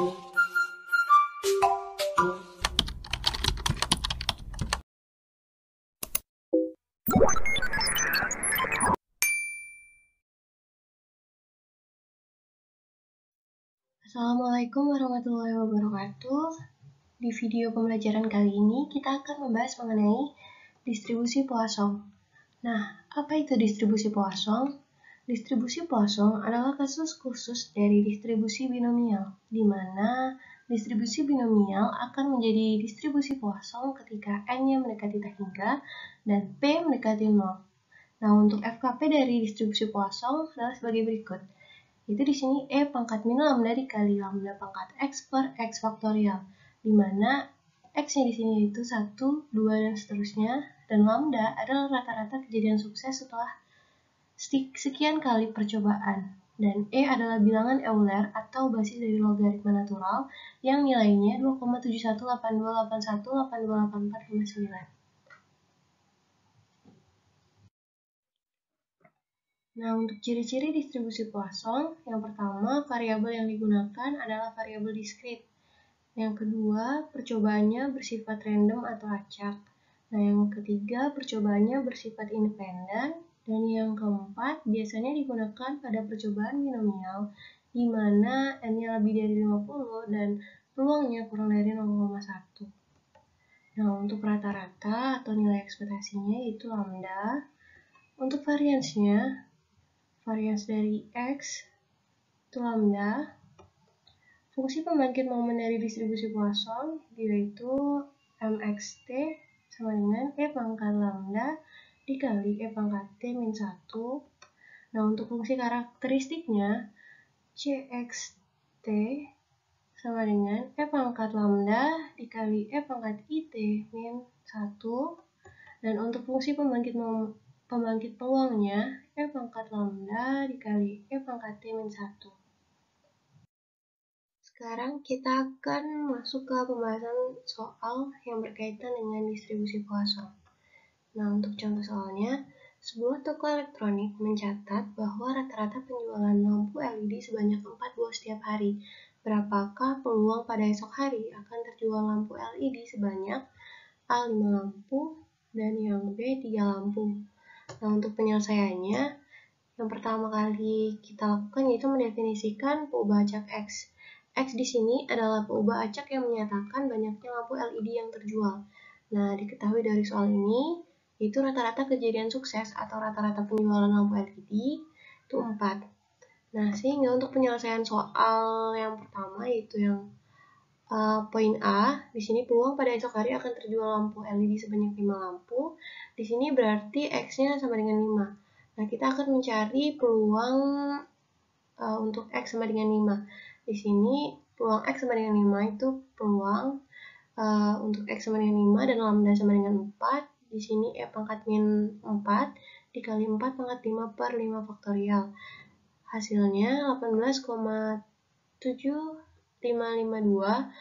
Assalamualaikum warahmatullahi wabarakatuh. Di video pembelajaran kali ini kita akan membahas mengenai distribusi Poisson. Nah, apa itu distribusi Poisson? Distribusi Poisson adalah kasus khusus dari distribusi binomial, di mana distribusi binomial akan menjadi distribusi Poisson ketika n-nya mendekati tak hingga dan p mendekati 0. Nah, untuk FKP dari distribusi Poisson adalah sebagai berikut itu di sini E pangkat min lambda dikali lambda pangkat X per X faktorial, di mana X-nya di sini itu 1, 2, dan seterusnya, dan lambda adalah rata-rata kejadian sukses setelah sekian kali percobaan. Dan E adalah bilangan Euler atau basis dari logaritma natural yang nilainya 2,7182818284,9. Nah, untuk ciri-ciri distribusi Poisson, yang pertama, variabel yang digunakan adalah variabel diskrit. Yang kedua, percobaannya bersifat random atau acak. Nah, yang ketiga, percobaannya bersifat independen. Dan yang keempat, biasanya digunakan pada percobaan binomial, di mana n-nya lebih dari 50 dan peluangnya kurang dari 0,1. Nah, untuk rata-rata atau nilai ekspektasinya itu lambda. Untuk variansnya, varians dari X itu lambda. Fungsi pembangkit momen dari distribusi Poisson yaitu mxt sama dengan E pangkat lambda dikali E pangkat T min 1. Nah, untuk fungsi karakteristiknya, CXT sama dengan E pangkat lambda dikali E pangkat IT min 1. Dan untuk fungsi pembangkit pembangkit peluangnya E pangkat lambda dikali E pangkat T min 1. Sekarang kita akan masuk ke pembahasan soal yang berkaitan dengan distribusi Poisson. Nah, untuk contoh soalnya, sebuah toko elektronik mencatat bahwa rata-rata penjualan lampu LED sebanyak 4 buah setiap hari. Berapakah peluang pada esok hari akan terjual lampu LED sebanyak A 5 lampu dan yang B 3 lampu? Nah, untuk penyelesaiannya, yang pertama kali kita lakukan yaitu mendefinisikan peubah acak X. X di sini adalah peubah acak yang menyatakan banyaknya lampu LED yang terjual. Nah, diketahui dari soal ini, itu rata-rata kejadian sukses atau rata-rata penjualan lampu LED itu 4. Nah, sehingga untuk penyelesaian soal yang pertama yaitu yang uh, poin A, di sini peluang pada esok hari akan terjual lampu LED sebanyak 5 lampu. Di sini berarti X-nya sama dengan 5. Nah, kita akan mencari peluang uh, untuk X sama dengan 5. Di sini peluang X sama dengan 5 itu peluang uh, untuk X sama dengan 5 dan lambda sama dengan 4. Di sini E pangkat min 4 dikali 4 pangkat 5 per 5 faktorial. Hasilnya 18,7 552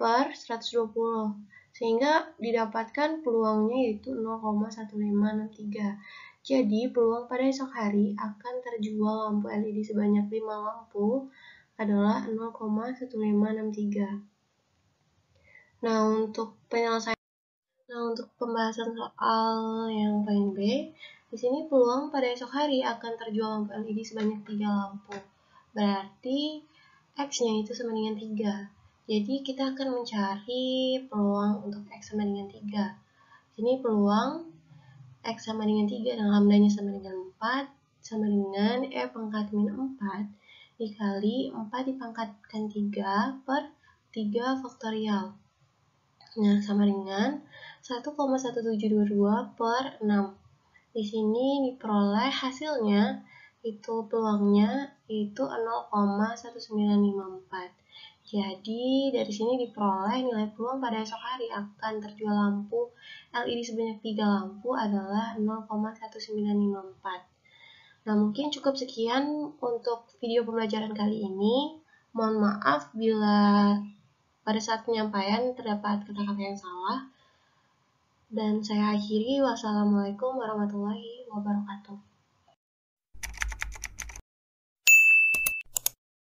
per 120 sehingga didapatkan peluangnya yaitu 0,1563 jadi peluang pada esok hari akan terjual lampu LED sebanyak 5 lampu adalah 0,1563 nah untuk penyelesaian nah untuk pembahasan soal yang poin B di sini peluang pada esok hari akan terjual lampu LED sebanyak 3 lampu berarti X-nya itu sama dengan 3. Jadi kita akan mencari peluang untuk X sama dengan 3. Ini peluang X sama dengan 3 dan lambdanya sama dengan 4 sama dengan E pangkat min 4 dikali 4 dipangkatkan 3 per 3 faktorial. Nah, sama dengan 1,1722 per 6. Di sini diperoleh hasilnya itu peluangnya itu 0,1954. Jadi dari sini diperoleh nilai peluang pada esok hari akan terjual lampu LED sebanyak 3 lampu adalah 0,1954. Nah mungkin cukup sekian untuk video pembelajaran kali ini. Mohon maaf bila pada saat penyampaian terdapat kata-kata yang salah. Dan saya akhiri wassalamualaikum warahmatullahi wabarakatuh.